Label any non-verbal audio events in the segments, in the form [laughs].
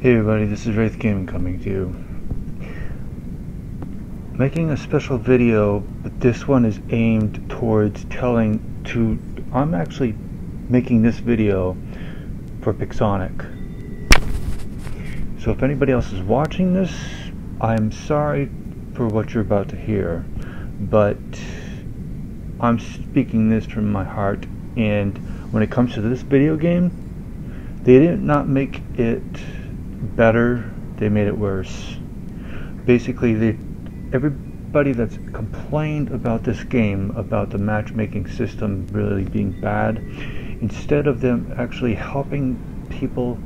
Hey everybody, this is Wraith Gaming coming to you. Making a special video, but this one is aimed towards telling to... I'm actually making this video for Pixonic. So if anybody else is watching this, I'm sorry for what you're about to hear, but I'm speaking this from my heart, and when it comes to this video game, they did not make it better, they made it worse. Basically, they, everybody that's complained about this game, about the matchmaking system really being bad, instead of them actually helping people,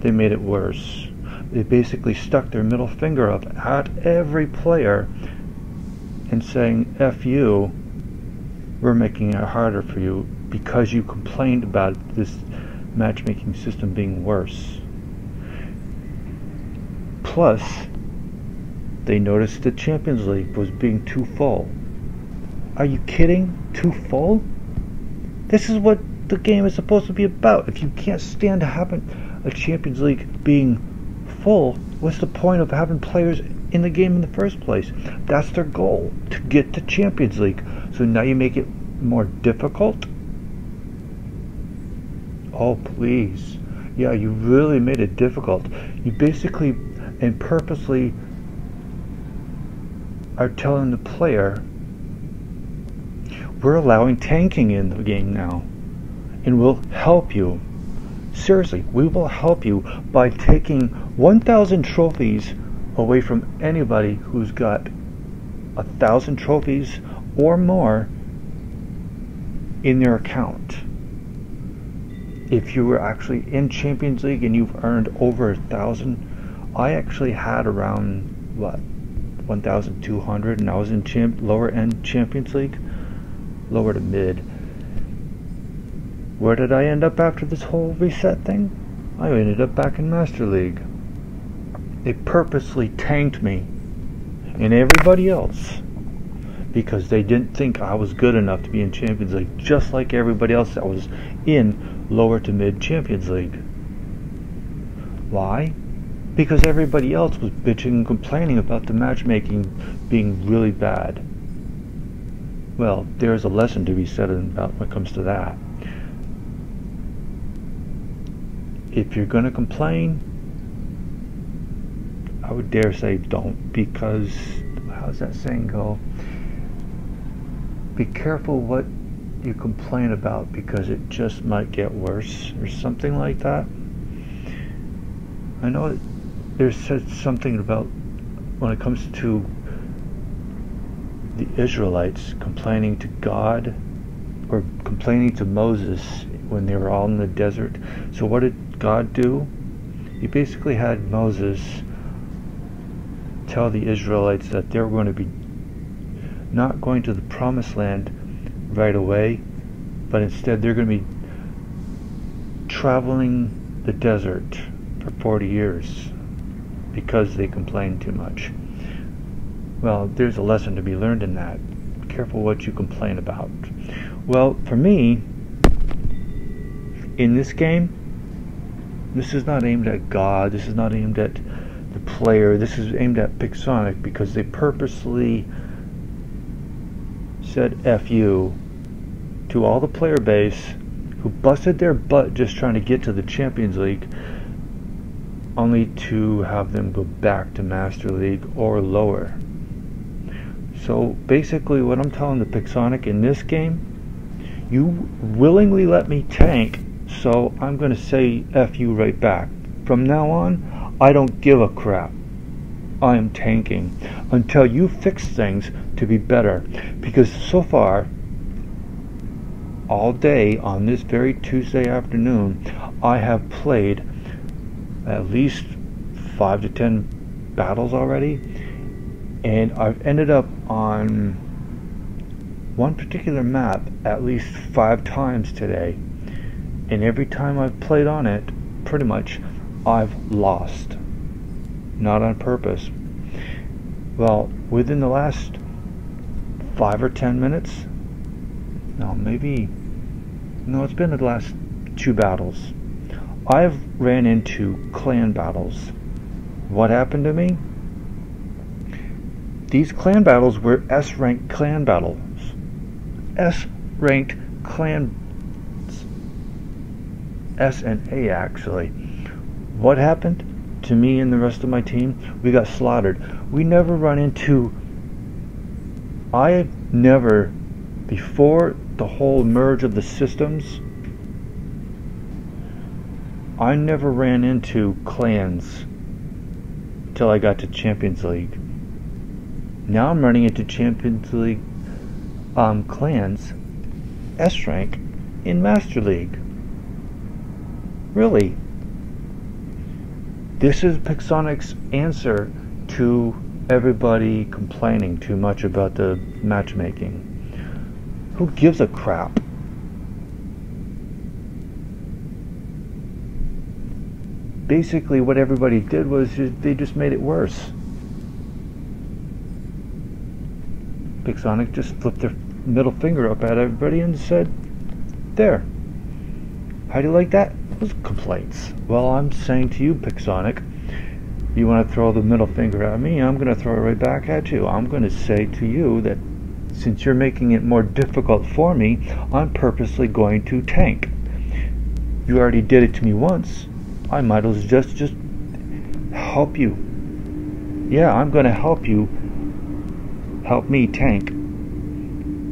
they made it worse. They basically stuck their middle finger up at every player and saying, F you, we're making it harder for you because you complained about this matchmaking system being worse. Plus, they noticed the Champions League was being too full. Are you kidding? Too full? This is what the game is supposed to be about. If you can't stand to having a Champions League being full, what's the point of having players in the game in the first place? That's their goal, to get to Champions League. So now you make it more difficult? Oh, please. Yeah, you really made it difficult. You basically and purposely are telling the player we're allowing tanking in the game now and we'll help you. Seriously, we will help you by taking 1,000 trophies away from anybody who's got a thousand trophies or more in their account if you were actually in Champions League and you've earned over a thousand, I actually had around what 1,200, and I was in champ lower end Champions League, lower to mid. Where did I end up after this whole reset thing? I ended up back in Master League. They purposely tanked me and everybody else because they didn't think I was good enough to be in Champions League, just like everybody else that was in lower to mid Champions League. Why? Because everybody else was bitching and complaining about the matchmaking being really bad. Well, there's a lesson to be said about when it comes to that. If you're going to complain, I would dare say don't, because how's that saying go? be careful what you complain about because it just might get worse or something like that. I know there's something about when it comes to the Israelites complaining to God or complaining to Moses when they were all in the desert. So what did God do? He basically had Moses tell the Israelites that they were going to be not going to the promised land right away, but instead they're going to be traveling the desert for 40 years because they complain too much. Well, there's a lesson to be learned in that. Careful what you complain about. Well, for me, in this game, this is not aimed at God, this is not aimed at the player, this is aimed at Pixonic because they purposely said F you to all the player base who busted their butt just trying to get to the Champions League only to have them go back to Master League or lower. So basically what I'm telling the Pixonic in this game, you willingly let me tank, so I'm going to say F you right back. From now on, I don't give a crap. I am tanking until you fix things to be better. Because so far, all day on this very Tuesday afternoon, I have played at least five to ten battles already, and I've ended up on one particular map at least five times today. And every time I've played on it, pretty much, I've lost not on purpose. Well, within the last five or ten minutes, no, maybe, no, it's been the last two battles. I've ran into clan battles. What happened to me? These clan battles were S ranked clan battles. S ranked clan S and A actually. What happened to me and the rest of my team? We got slaughtered. We never run into I never before the whole merge of the systems I never ran into clans till I got to Champions League. Now I'm running into Champions League um, clans S rank in Master League. Really. This is Pixonic's answer to everybody complaining too much about the matchmaking. Who gives a crap? basically what everybody did was they just made it worse. Pixonic just flipped their middle finger up at everybody and said, There. How do you like that? Those complaints. Well, I'm saying to you, Pixonic, you want to throw the middle finger at me, I'm going to throw it right back at you. I'm going to say to you that since you're making it more difficult for me, I'm purposely going to tank. You already did it to me once. I might as well just just help you. Yeah, I'm going to help you. Help me tank.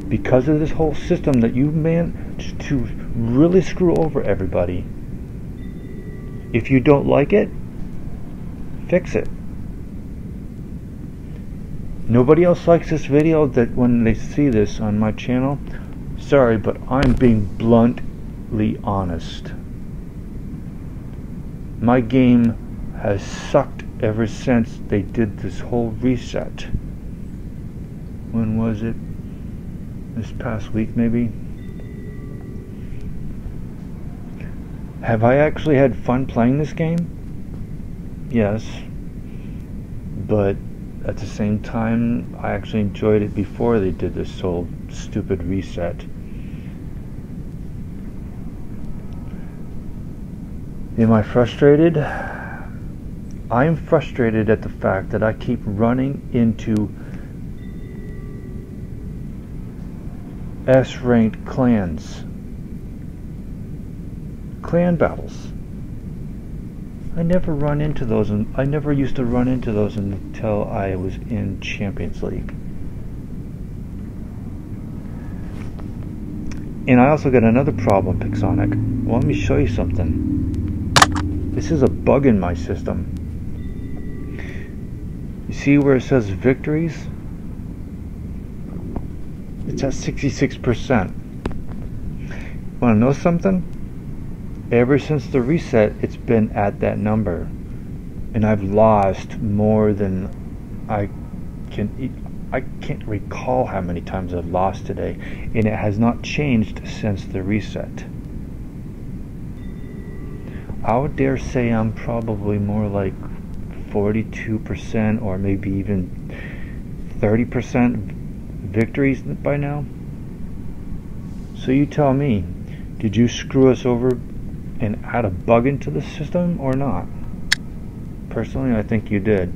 Because of this whole system that you managed to really screw over everybody. If you don't like it, fix it. Nobody else likes this video that when they see this on my channel. Sorry, but I'm being bluntly honest. My game has sucked ever since they did this whole reset. When was it? This past week, maybe? Have I actually had fun playing this game? Yes. But at the same time, I actually enjoyed it before they did this whole stupid reset. Am I frustrated? I'm frustrated at the fact that I keep running into S ranked clans. Clan battles. I never run into those and I never used to run into those until I was in Champions League. And I also got another problem, Pixonic. Well, let me show you something. This is a bug in my system. You see where it says victories? It's at 66%. Want to know something? Ever since the reset, it's been at that number. And I've lost more than I can I can't recall how many times I've lost today, and it has not changed since the reset. I would dare say I'm probably more like 42% or maybe even 30% victories by now. So you tell me, did you screw us over and add a bug into the system or not? Personally, I think you did.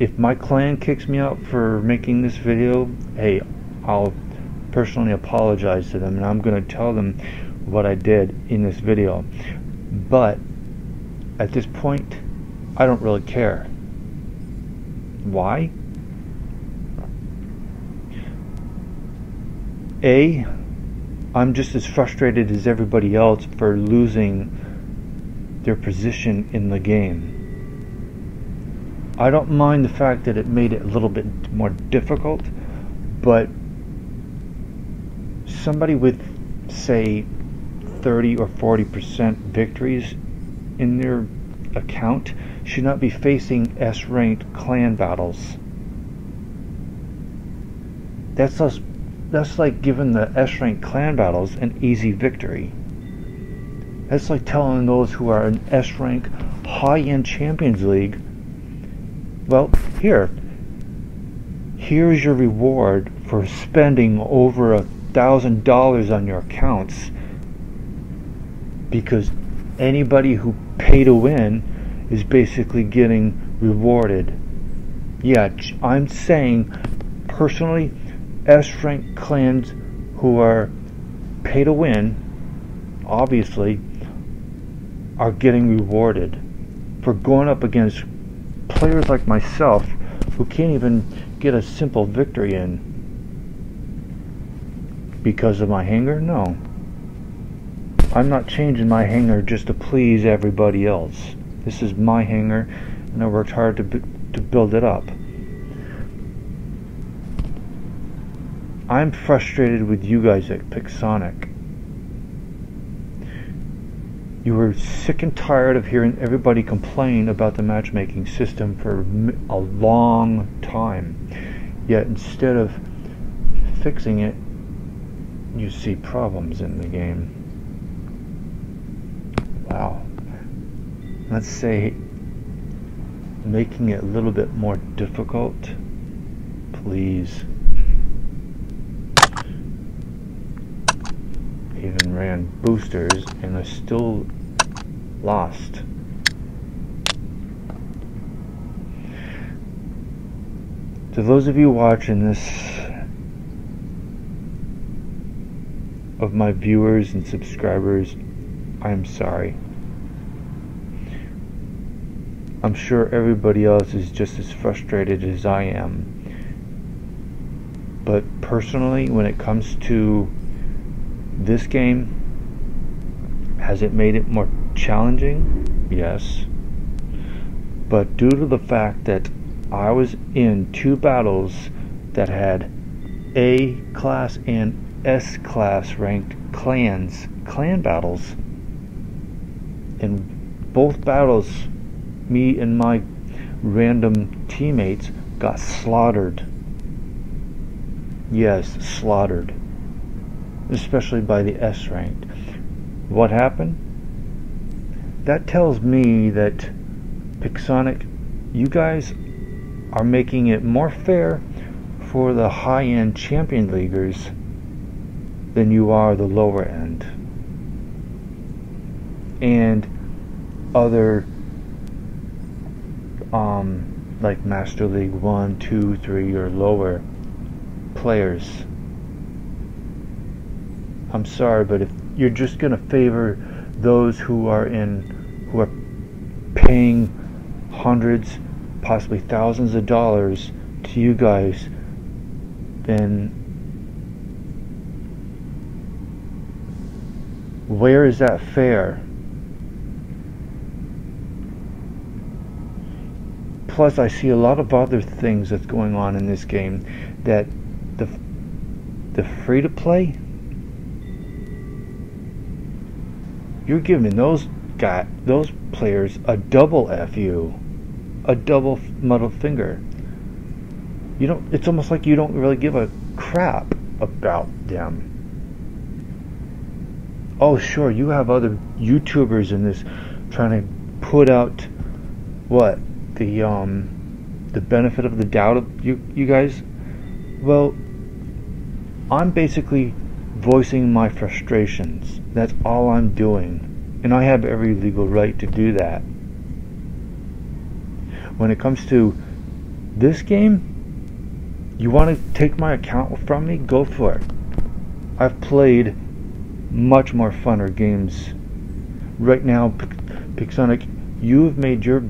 If my clan kicks me out for making this video, hey, I'll personally apologize to them and I'm going to tell them what I did in this video. But at this point, I don't really care. Why? A, I'm just as frustrated as everybody else for losing their position in the game. I don't mind the fact that it made it a little bit more difficult, but somebody with, say, 30 or 40% victories in their account should not be facing S ranked clan battles. That's us, that's like giving the S ranked clan battles an easy victory. That's like telling those who are in S rank high end Champions League, well, here, here's your reward for spending over a thousand dollars on your accounts because anybody who pay to win is basically getting rewarded. Yeah, I'm saying personally, S rank clans who are pay to win, obviously, are getting rewarded for going up against players like myself who can't even get a simple victory in because of my hangar? No. I'm not changing my hangar just to please everybody else. This is my hangar, and I worked hard to, to build it up. I'm frustrated with you guys at Pixonic. You were sick and tired of hearing everybody complain about the matchmaking system for a long time. Yet instead of fixing it, you see problems in the game. Wow. Let's say making it a little bit more difficult, please. Even ran boosters and I still lost. To those of you watching this, of my viewers and subscribers, I'm sorry. I'm sure everybody else is just as frustrated as I am. But personally, when it comes to this game, has it made it more challenging? Yes. But due to the fact that I was in two battles that had A class and S class ranked clans, clan battles, in both battles, me and my random teammates got slaughtered. Yes, slaughtered especially by the S ranked. What happened? That tells me that Pixonic, you guys are making it more fair for the high end champion leaguers than you are the lower end. And other um, like Master League 1, 2, 3, or lower players I'm sorry, but if you're just going to favor those who are in, who are paying hundreds, possibly thousands of dollars to you guys, then where is that fair? Plus, I see a lot of other things that's going on in this game that the the free to play you're giving those guy those players a double fu, a double middle finger. You don't. It's almost like you don't really give a crap about them. Oh, sure, you have other YouTubers in this trying to put out what the um the benefit of the doubt of you you guys. Well, I'm basically voicing my frustrations. That's all I'm doing. And I have every legal right to do that. When it comes to this game, you want to take my account from me? Go for it. I've played much more funner games. Right now, Pixonic, you have made your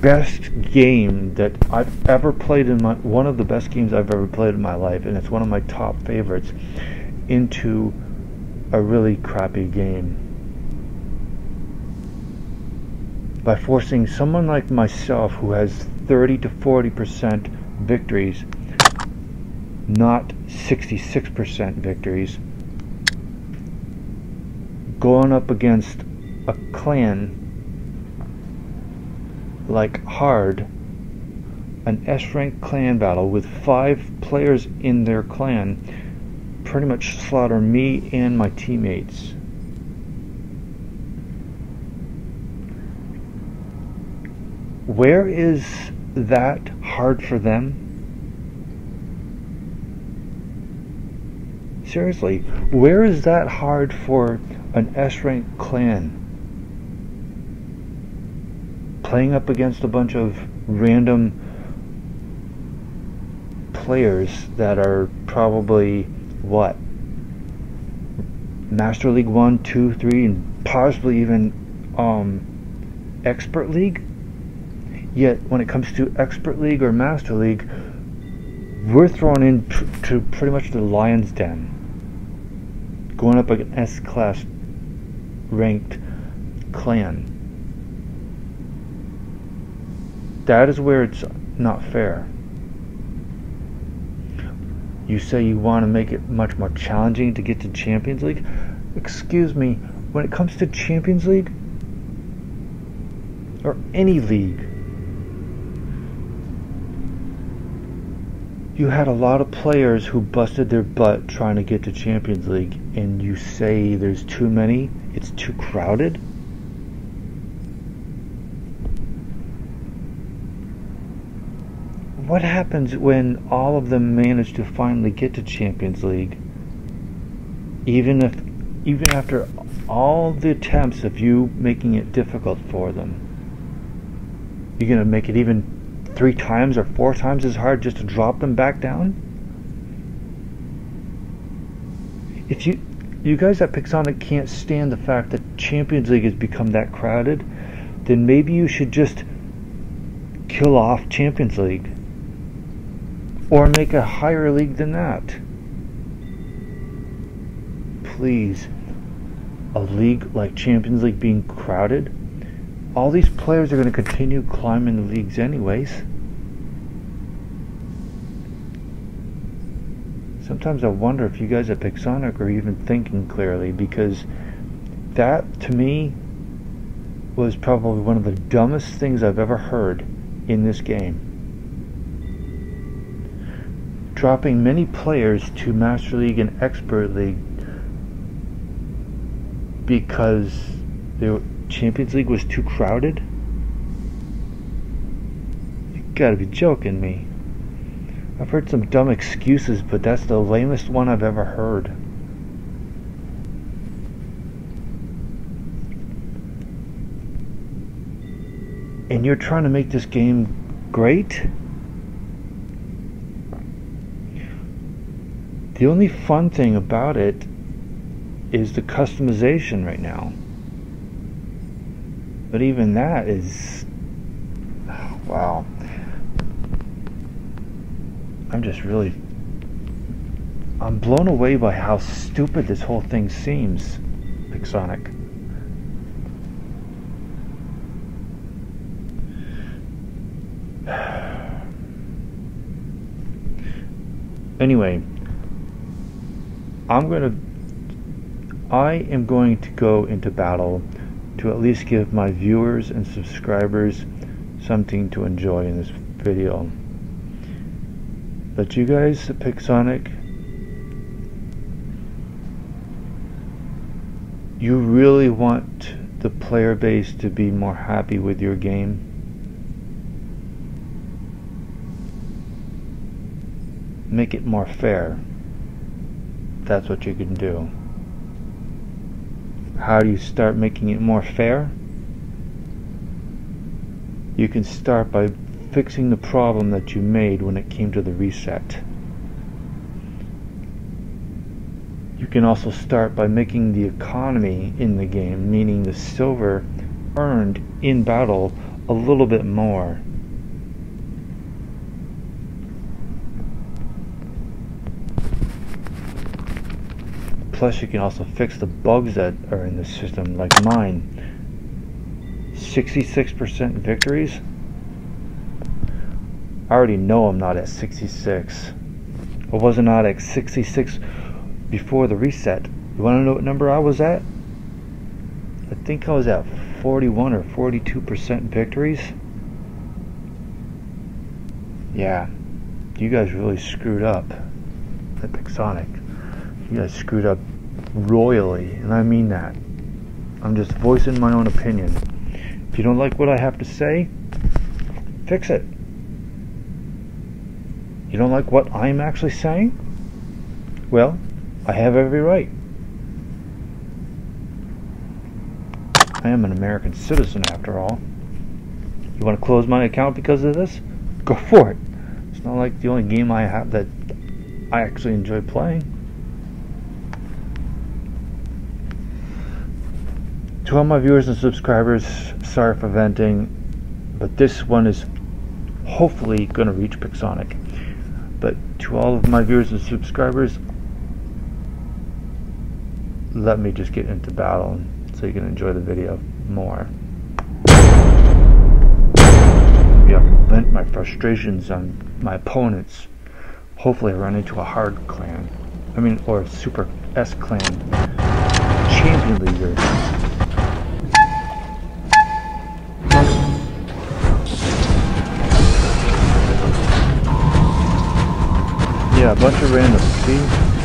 best game that I've ever played in my one of the best games I've ever played in my life, and it's one of my top favorites into a really crappy game. By forcing someone like myself who has 30 to 40% victories, not 66% victories, going up against a clan like Hard, an S rank clan battle with five players in their clan pretty much slaughter me and my teammates. Where is that hard for them? Seriously, where is that hard for an S rank clan? Playing up against a bunch of random players that are probably what? Master League 1, 2, 3, and possibly even um, Expert League? Yet, when it comes to Expert League or Master League, we're thrown into pretty much the lion's den, going up like an S-class ranked clan. That is where it's not fair. You say you want to make it much more challenging to get to Champions League. Excuse me, when it comes to Champions League, or any league, you had a lot of players who busted their butt trying to get to Champions League, and you say there's too many, it's too crowded? What happens when all of them manage to finally get to Champions League? Even if even after all the attempts of you making it difficult for them. You're going to make it even three times or four times as hard just to drop them back down? If you you guys at Pixonic can't stand the fact that Champions League has become that crowded, then maybe you should just kill off Champions League. Or make a higher league than that. Please. A league like Champions League being crowded? All these players are going to continue climbing the leagues anyways. sometimes I wonder if you guys at Pixonic are even thinking clearly because that to me was probably one of the dumbest things I've ever heard in this game. Dropping many players to Master League and Expert League because the Champions League was too crowded? You gotta be joking me. I've heard some dumb excuses, but that's the lamest one I've ever heard. And you're trying to make this game great? The only fun thing about it is the customization right now. But even that is. Wow. I'm just really I'm blown away by how stupid this whole thing seems, Pixonic. [sighs] anyway, I'm going to I am going to go into battle to at least give my viewers and subscribers something to enjoy in this video. But you guys Pixonic, you really want the player base to be more happy with your game. Make it more fair. That's what you can do. How do you start making it more fair? You can start by fixing the problem that you made when it came to the reset. You can also start by making the economy in the game, meaning the silver earned in battle, a little bit more. Plus, you can also fix the bugs that are in the system, like mine. 66% victories? I already know I'm not at 66. I wasn't not at 66 before the reset. You want to know what number I was at? I think I was at 41 or 42% victories. Yeah, you guys really screwed up at Pixonic. You guys screwed up royally, and I mean that. I'm just voicing my own opinion. If you don't like what I have to say, fix it. You don't like what I'm actually saying? Well, I have every right. I am an American citizen after all. You want to close my account because of this? Go [laughs] for it. It's not like the only game I have that I actually enjoy playing. To all my viewers and subscribers, sorry for venting, but this one is hopefully going to reach Pixonic. But to all of my viewers and subscribers, let me just get into battle so you can enjoy the video more. Maybe I can vent my frustrations on my opponents. Hopefully I run into a hard clan. I mean, or a super S clan champion leader. Yeah, a bunch of random. See?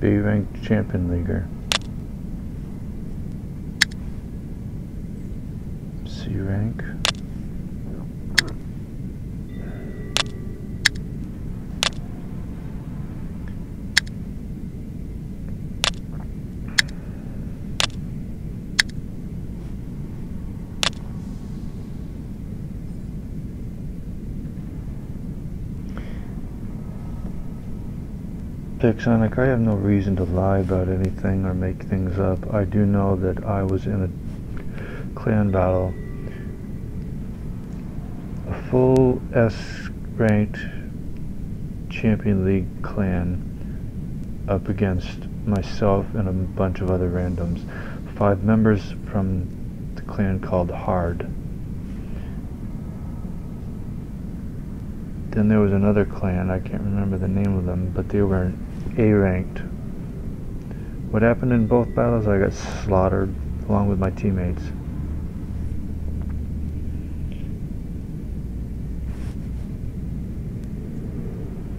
B ranked champion leaguer. C rank. Pixonic, I have no reason to lie about anything or make things up. I do know that I was in a clan battle, a full S ranked Champion League clan up against myself and a bunch of other randoms. Five members from the clan called Hard. Then there was another clan, I can't remember the name of them, but they were A ranked. What happened in both battles? I got slaughtered along with my teammates.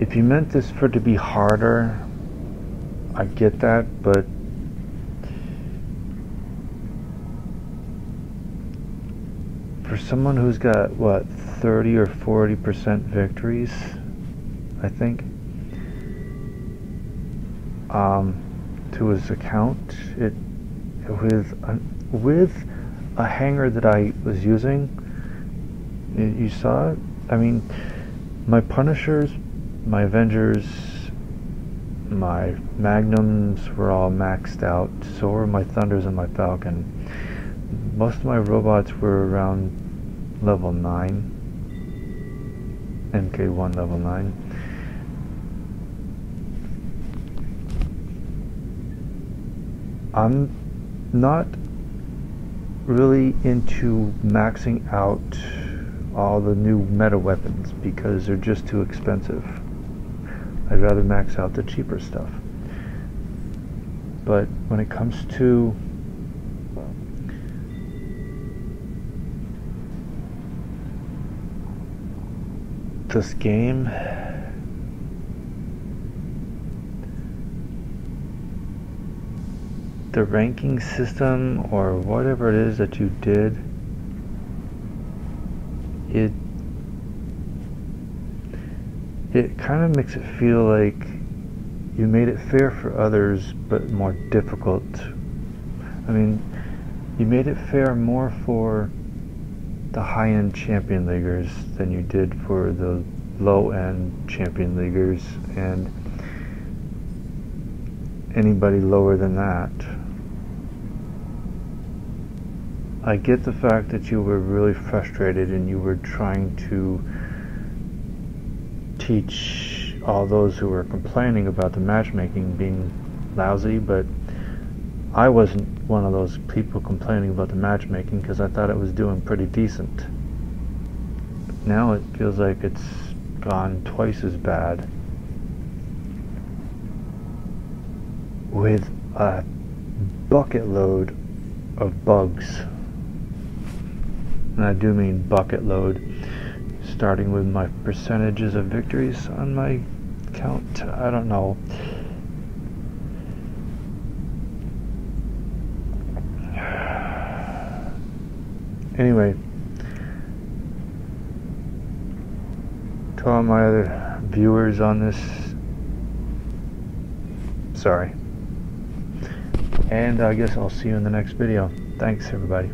If you meant this for to be harder, I get that, but for someone who's got what 30 or 40 percent victories I think um, to his account. It with a, with a hangar that I was using. You saw it? I mean my punishers my avengers my magnums were all maxed out. So were my thunders and my falcon. Most of my robots were around level 9 MK1 level 9. I'm not really into maxing out all the new meta weapons because they're just too expensive. I'd rather max out the cheaper stuff. But when it comes to this game the ranking system or whatever it is that you did it it kind of makes it feel like you made it fair for others but more difficult I mean you made it fair more for the high-end champion leaguers than you did for the low-end champion leaguers and anybody lower than that. I get the fact that you were really frustrated and you were trying to teach all those who were complaining about the matchmaking being lousy, but I wasn't one of those people complaining about the matchmaking because I thought it was doing pretty decent. Now it feels like it's gone twice as bad. With a bucket load of bugs. And I do mean bucket load. Starting with my percentages of victories on my count. I don't know. Anyway, to all my other viewers on this, sorry. And I guess I'll see you in the next video. Thanks, everybody.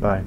Bye.